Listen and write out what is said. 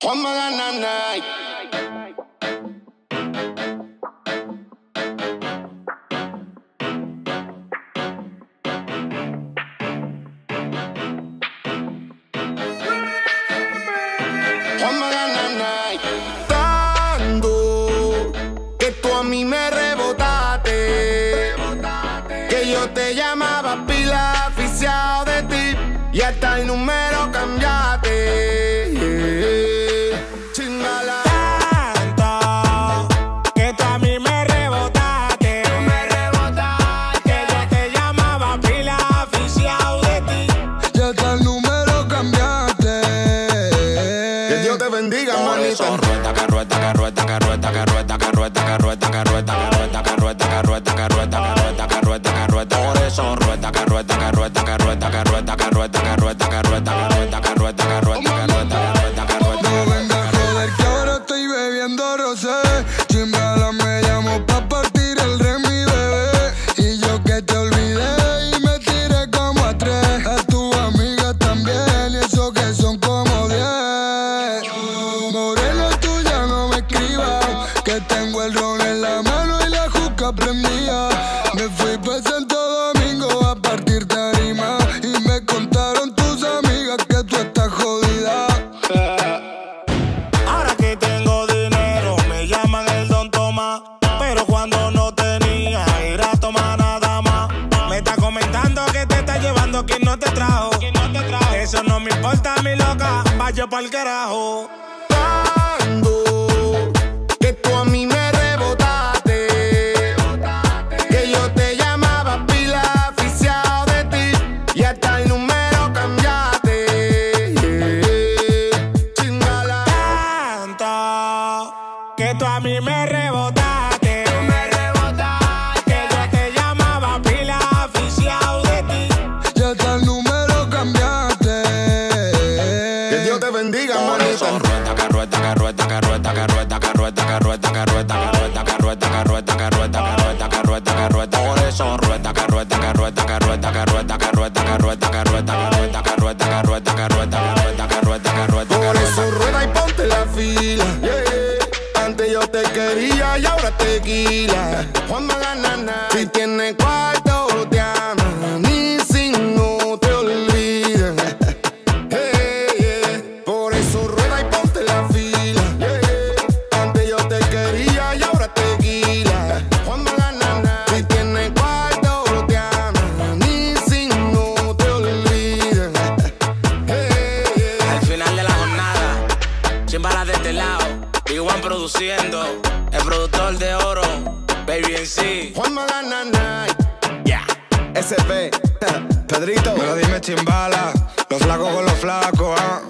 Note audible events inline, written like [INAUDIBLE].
Juan Maganana. Juan Maganana. Tanto que tú a mí me rebotaste. Que yo te llamaba pila aficiado de ti. Y hasta el número cambiaste. rueda, que rueda, que rueda, que rueda, que que que que la mano y la juca prendida. Me fui pa' Santo Domingo a partir tarima. Y me contaron tus amigas que tú estás jodida. Ahora que tengo dinero, me llaman el Don Tomás. Pero cuando no tenía, ir a tomar nada más. Me está comentando que te está llevando quien no te trajo. Eso no me importa, mi loca. Vaya pa'l carajo. Tú a mí me rebotaste. Que yo te llamaba pila aficiado de ti. Ya hasta el número cambiaste. Que Dios te bendiga, manita. rueda, carrueta, carrueta, carrueta, carrueta, carrueta, carrueta, carrueta, carrueta, carrueta, carrueta, carrueta, carrueta, carrueta, carrueta. Por eso carrueta, carrueta, carrueta, carrueta, carrueta, carrueta, carrueta, carrueta, te quería y ahora te tequila. Cuando la nana, si tiene cuatro produciendo, el productor de oro, Baby en sí. Juan Maganana. Yeah. SP, [LAUGHS] Pedrito, Me lo dime chimbala, los flacos con los flacos, ah.